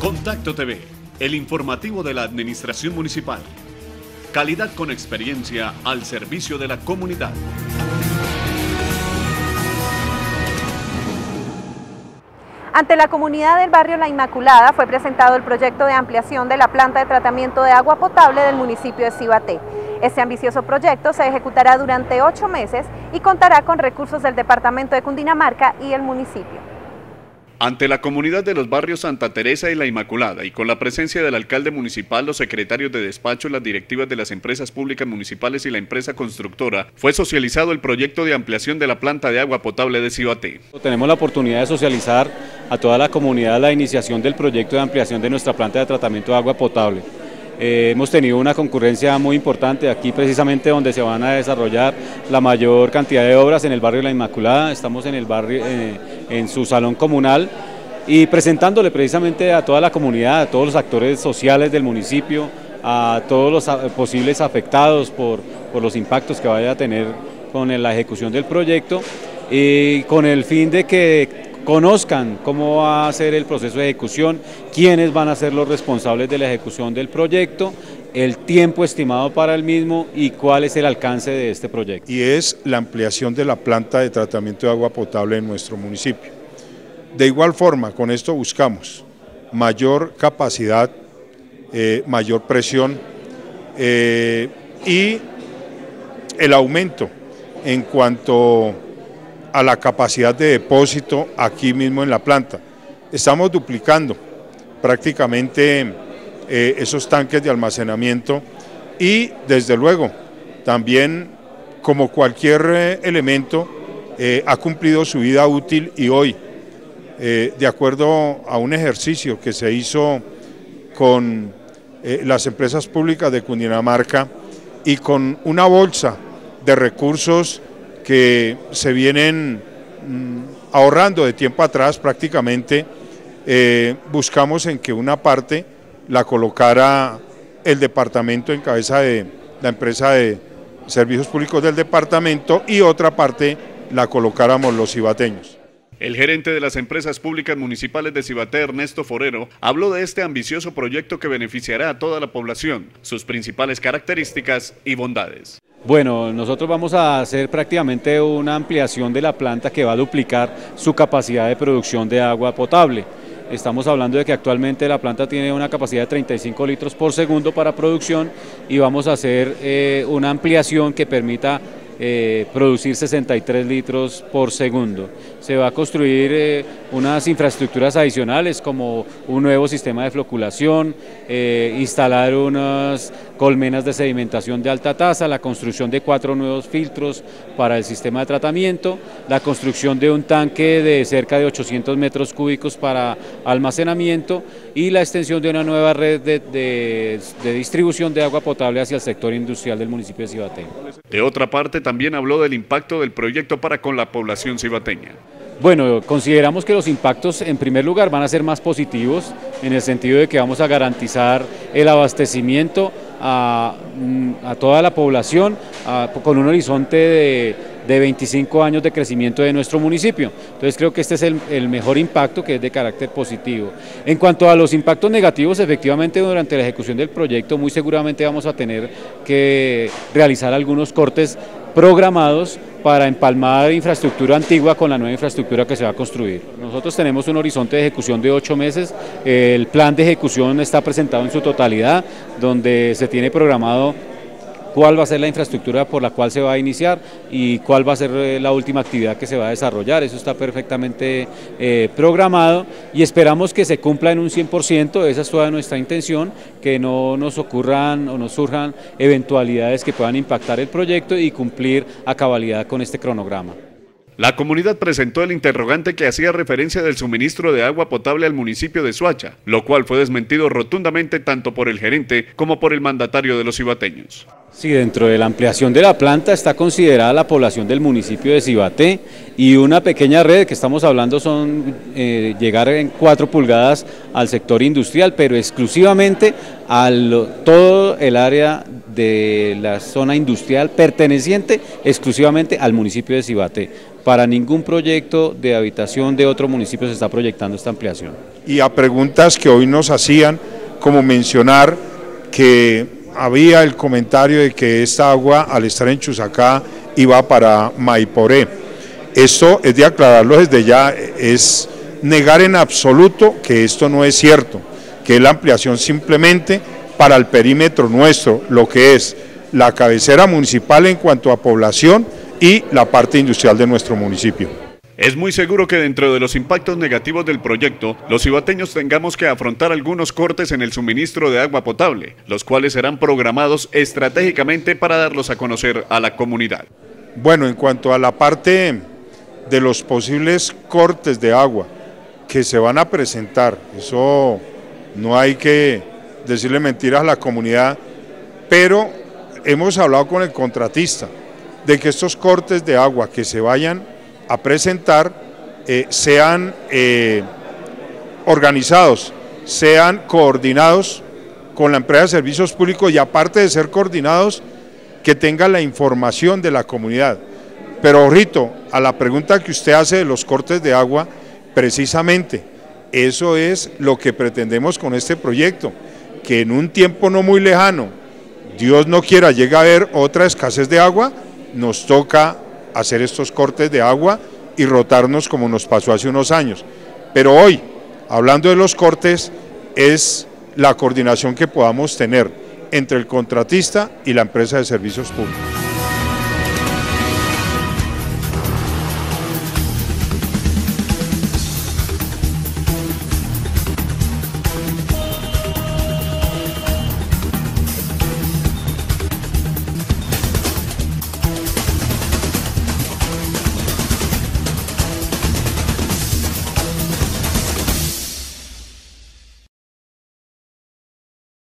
Contacto TV, el informativo de la Administración Municipal. Calidad con experiencia al servicio de la comunidad. Ante la comunidad del barrio La Inmaculada fue presentado el proyecto de ampliación de la planta de tratamiento de agua potable del municipio de Cibaté. Este ambicioso proyecto se ejecutará durante ocho meses y contará con recursos del Departamento de Cundinamarca y el municipio. Ante la comunidad de los barrios Santa Teresa y La Inmaculada y con la presencia del alcalde municipal, los secretarios de despacho, las directivas de las empresas públicas municipales y la empresa constructora, fue socializado el proyecto de ampliación de la planta de agua potable de Cibaté. Tenemos la oportunidad de socializar a toda la comunidad la iniciación del proyecto de ampliación de nuestra planta de tratamiento de agua potable. Eh, hemos tenido una concurrencia muy importante aquí precisamente donde se van a desarrollar la mayor cantidad de obras en el barrio La Inmaculada, estamos en el barrio, eh, en su salón comunal y presentándole precisamente a toda la comunidad, a todos los actores sociales del municipio, a todos los posibles afectados por, por los impactos que vaya a tener con la ejecución del proyecto y con el fin de que conozcan cómo va a ser el proceso de ejecución, quiénes van a ser los responsables de la ejecución del proyecto, el tiempo estimado para el mismo y cuál es el alcance de este proyecto. Y es la ampliación de la planta de tratamiento de agua potable en nuestro municipio. De igual forma, con esto buscamos mayor capacidad, eh, mayor presión eh, y el aumento en cuanto a la capacidad de depósito aquí mismo en la planta. Estamos duplicando prácticamente eh, esos tanques de almacenamiento y desde luego también como cualquier eh, elemento eh, ha cumplido su vida útil y hoy de acuerdo a un ejercicio que se hizo con las empresas públicas de Cundinamarca y con una bolsa de recursos que se vienen mm, ahorrando de tiempo atrás prácticamente, eh, buscamos en que una parte la colocara el departamento en cabeza de la empresa de servicios públicos del departamento y otra parte la colocáramos los cibateños. El gerente de las empresas públicas municipales de Cibaté, Ernesto Forero, habló de este ambicioso proyecto que beneficiará a toda la población, sus principales características y bondades. Bueno, nosotros vamos a hacer prácticamente una ampliación de la planta que va a duplicar su capacidad de producción de agua potable. Estamos hablando de que actualmente la planta tiene una capacidad de 35 litros por segundo para producción y vamos a hacer eh, una ampliación que permita eh, producir 63 litros por segundo. Se va a construir eh, unas infraestructuras adicionales como un nuevo sistema de floculación, eh, instalar unas colmenas de sedimentación de alta tasa, la construcción de cuatro nuevos filtros para el sistema de tratamiento, la construcción de un tanque de cerca de 800 metros cúbicos para almacenamiento y la extensión de una nueva red de, de distribución de agua potable hacia el sector industrial del municipio de Cibaté. De otra parte, también habló del impacto del proyecto para con la población cibateña. Bueno, consideramos que los impactos en primer lugar van a ser más positivos en el sentido de que vamos a garantizar el abastecimiento a, mm, toda la población con un horizonte de, 25 años de crecimiento de nuestro municipio. Entonces creo que este es el, el, mejor impacto que es de carácter positivo. En cuanto a los impactos negativos, efectivamente durante la ejecución del proyecto muy seguramente vamos a tener que realizar algunos cortes programados para empalmar infraestructura antigua con la nueva infraestructura que se va a construir. Nosotros tenemos un horizonte de ejecución de ocho meses, el plan de ejecución está presentado en su totalidad, donde se tiene programado cuál va a ser la infraestructura por la cual se va a iniciar y cuál va a ser eh, la última actividad que se va a desarrollar. Eso está perfectamente eh, programado y esperamos que se cumpla en un 100%, esa es toda nuestra intención, que no nos ocurran o nos surjan eventualidades que puedan impactar el proyecto y cumplir a cabalidad con este cronograma. La comunidad presentó el interrogante que hacía referencia del suministro de agua potable al municipio de Suacha, lo cual fue desmentido rotundamente tanto por el gerente como por el mandatario de los cibateños. Sí, dentro de la ampliación de la planta está considerada la población del municipio de Cibaté y una pequeña red que estamos hablando son eh, llegar en cuatro pulgadas al sector industrial, pero exclusivamente a todo el área de la zona industrial perteneciente exclusivamente al municipio de Cibaté. para ningún proyecto de habitación de otro municipio se está proyectando esta ampliación. Y a preguntas que hoy nos hacían, como mencionar que había el comentario de que esta agua al estar en Chusacá iba para Maiporé. Esto es de aclararlo desde ya, es negar en absoluto que esto no es cierto, que es la ampliación simplemente para el perímetro nuestro, lo que es la cabecera municipal en cuanto a población y la parte industrial de nuestro municipio. Es muy seguro que dentro de los impactos negativos del proyecto, los cibateños tengamos que afrontar algunos cortes en el suministro de agua potable, los cuales serán programados estratégicamente para darlos a conocer a la comunidad. Bueno, en cuanto a la parte de los posibles cortes de agua que se van a presentar, eso no hay que decirle mentiras a la comunidad, pero hemos hablado con el contratista de que estos cortes de agua que se vayan a presentar eh, sean eh, organizados, sean coordinados con la empresa de servicios públicos y aparte de ser coordinados, que tengan la información de la comunidad. Pero, Rito, a la pregunta que usted hace de los cortes de agua, precisamente eso es lo que pretendemos con este proyecto, que en un tiempo no muy lejano, Dios no quiera, llegue a haber otra escasez de agua, nos toca hacer estos cortes de agua y rotarnos como nos pasó hace unos años. Pero hoy, hablando de los cortes, es la coordinación que podamos tener entre el contratista y la empresa de servicios públicos.